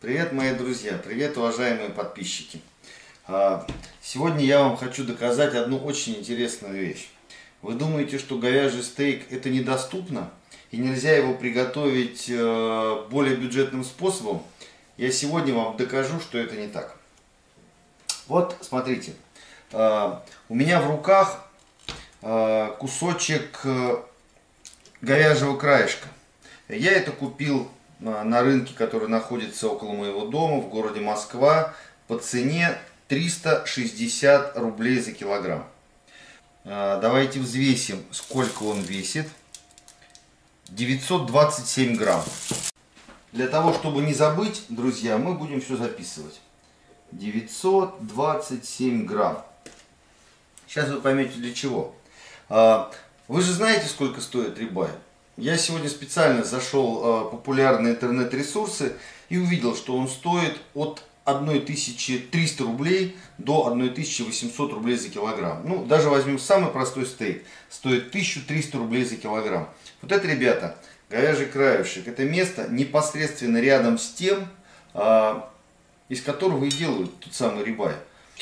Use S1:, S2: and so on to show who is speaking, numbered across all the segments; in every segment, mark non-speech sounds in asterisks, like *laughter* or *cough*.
S1: Привет, мои друзья! Привет, уважаемые подписчики! А, сегодня я вам хочу доказать одну очень интересную вещь. Вы думаете, что говяжий стейк это недоступно и нельзя его приготовить э, более бюджетным способом? Я сегодня вам докажу, что это не так. Вот, смотрите, а, у меня в руках а, кусочек э, говяжьего краешка. Я это купил на рынке, который находится около моего дома в городе Москва по цене 360 рублей за килограмм. А, давайте взвесим, сколько он весит. 927 грамм. Для того, чтобы не забыть, друзья, мы будем все записывать. 927 грамм. Сейчас вы поймете для чего. А, вы же знаете, сколько стоит рибай? Я сегодня специально зашел в популярные интернет-ресурсы и увидел, что он стоит от 1300 рублей до 1800 рублей за килограмм. Ну, даже возьмем самый простой стейк, стоит 1300 рублей за килограмм. Вот это, ребята, говяжий краешек. Это место непосредственно рядом с тем, а, из которого и делают тот самый рибай.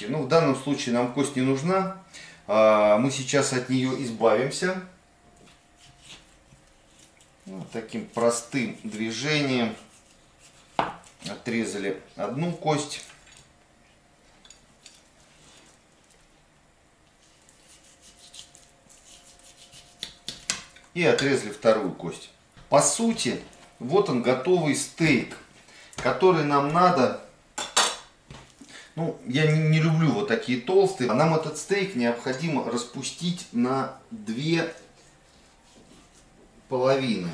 S1: Ну, в данном случае нам кость не нужна. А, мы сейчас от нее избавимся. Вот ну, таким простым движением отрезали одну кость. И отрезали вторую кость. По сути, вот он готовый стейк, который нам надо... Ну, я не, не люблю вот такие толстые. Нам этот стейк необходимо распустить на две половины.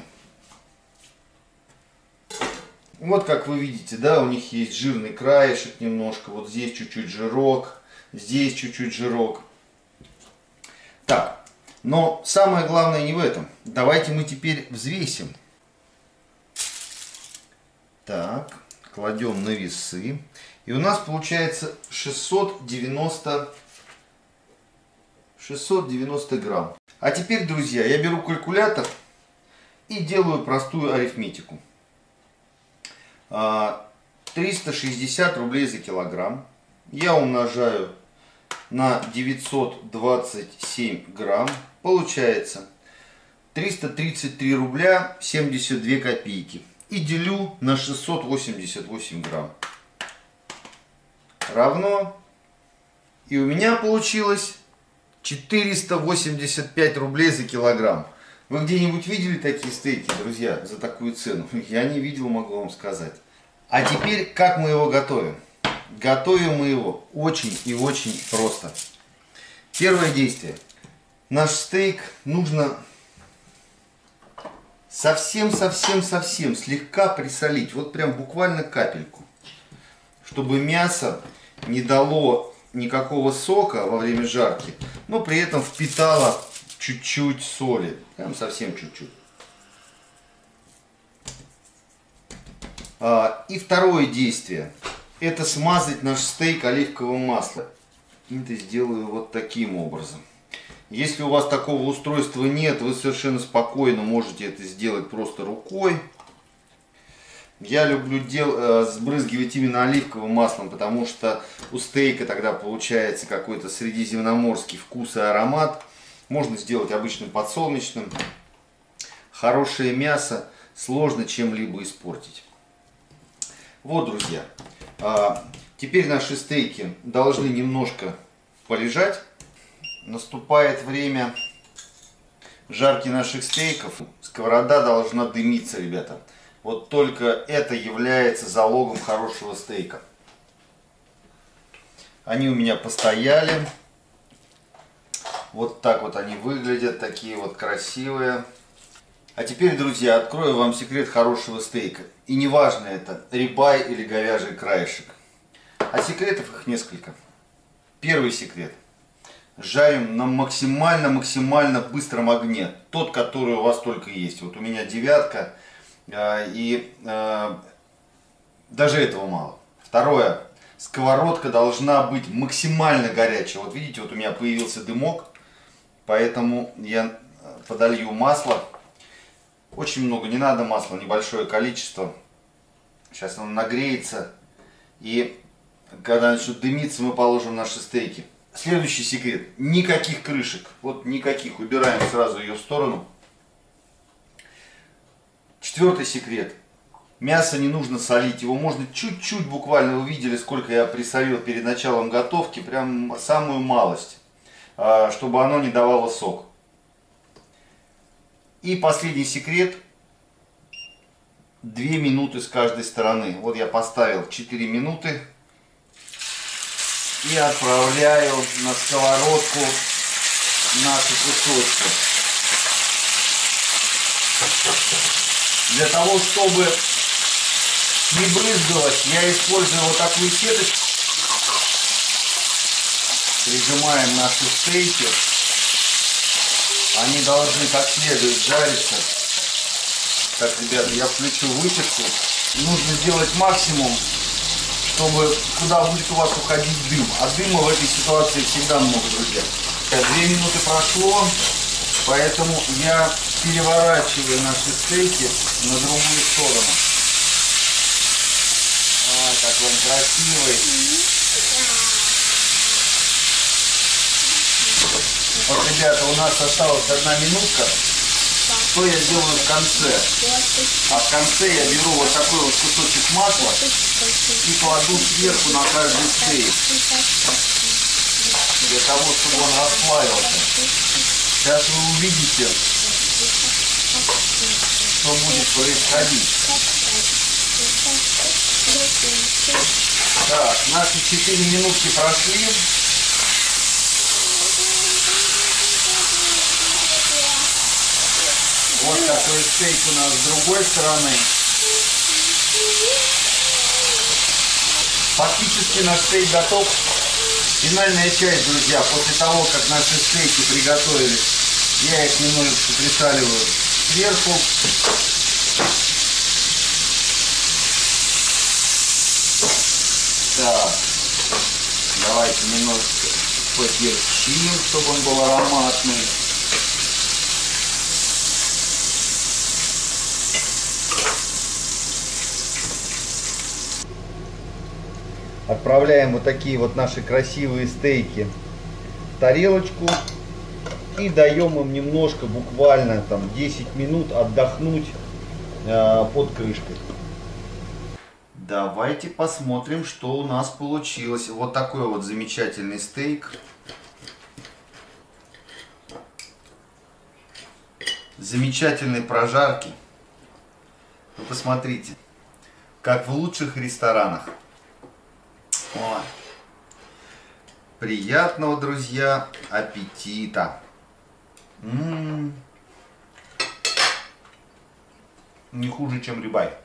S1: Вот как вы видите, да, у них есть жирный краешек немножко, вот здесь чуть-чуть жирок, здесь чуть-чуть жирок. Так, но самое главное не в этом. Давайте мы теперь взвесим. Так, кладем на весы. И у нас получается 690, 690 грамм. А теперь, друзья, я беру калькулятор и делаю простую арифметику. 360 а, рублей за килограмм. Я умножаю на 927 грамм. Получается 333 рубля 72 копейки. И делю на 688 грамм. Равно. И у меня получилось 485 рублей за килограмм. Вы где-нибудь видели такие стейки, друзья, за такую цену? *laughs* Я не видел, могу вам сказать. А теперь, как мы его готовим? Готовим мы его очень и очень просто. Первое действие. Наш стейк нужно совсем-совсем-совсем слегка присолить. Вот прям буквально капельку. Чтобы мясо не дало никакого сока во время жарки, но при этом впитало чуть-чуть соли. Прям совсем чуть-чуть. А, и второе действие. Это смазать наш стейк оливковым маслом. Это сделаю вот таким образом. Если у вас такого устройства нет, вы совершенно спокойно можете это сделать просто рукой. Я люблю дел, э, сбрызгивать именно оливковым маслом, потому что у стейка тогда получается какой-то средиземноморский вкус и аромат. Можно сделать обычным подсолнечным. Хорошее мясо сложно чем-либо испортить. Вот, друзья. А, теперь наши стейки должны немножко полежать. Наступает время жарки наших стейков. Сковорода должна дымиться, ребята. Вот только это является залогом хорошего стейка. Они у меня постояли. Вот так вот они выглядят, такие вот красивые. А теперь, друзья, открою вам секрет хорошего стейка. И неважно это, рибай или говяжий краешек. А секретов их несколько. Первый секрет. Жарим на максимально-максимально быстром огне. Тот, который у вас только есть. Вот у меня девятка. Э, и э, даже этого мало. Второе. Сковородка должна быть максимально горячая. Вот видите, вот у меня появился дымок. Поэтому я подолью масло. Очень много, не надо масла, небольшое количество. Сейчас он нагреется. И когда начнут дымиться, мы положим наши стейки. Следующий секрет. Никаких крышек. Вот никаких. Убираем сразу ее в сторону. Четвертый секрет. Мясо не нужно солить. Его можно чуть-чуть, буквально вы видели, сколько я присолил перед началом готовки. Прям самую малость. А, чтобы оно не давало сок. И последний секрет. 2 минуты с каждой стороны. Вот я поставил 4 минуты. И отправляю на сковородку наши кусочки. Для того, чтобы не брызгалось, я использую вот такую сеточку. Прижимаем наши стейки. Они должны как следует жариться. Так, ребята, я включу выпечку. Нужно сделать максимум, чтобы куда будет у вас уходить дым. А дыма в этой ситуации всегда много, друзья. Две минуты прошло, поэтому я переворачиваю наши стейки на другую сторону. А, какой он красивый. Вот, ребята, у нас осталась одна минутка. Что я делаю в конце? А в конце я беру вот такой вот кусочек масла и кладу сверху на каждый стейк. Для того, чтобы он расплавился. Сейчас вы увидите, что будет происходить. Так, наши 4 минутки прошли. Вот такой стейк у нас с другой стороны. Фактически наш стейк готов. Финальная часть, друзья, после того, как наши стейки приготовились, я их немножечко присаливаю сверху. Так, давайте немножко поперчим, чтобы он был ароматный. Отправляем вот такие вот наши красивые стейки в тарелочку и даем им немножко, буквально там 10 минут отдохнуть э, под крышкой. Давайте посмотрим, что у нас получилось. Вот такой вот замечательный стейк. Замечательной прожарки. Вы посмотрите, как в лучших ресторанах. О. Приятного, друзья, аппетита. М -м -м. Не хуже, чем рибай.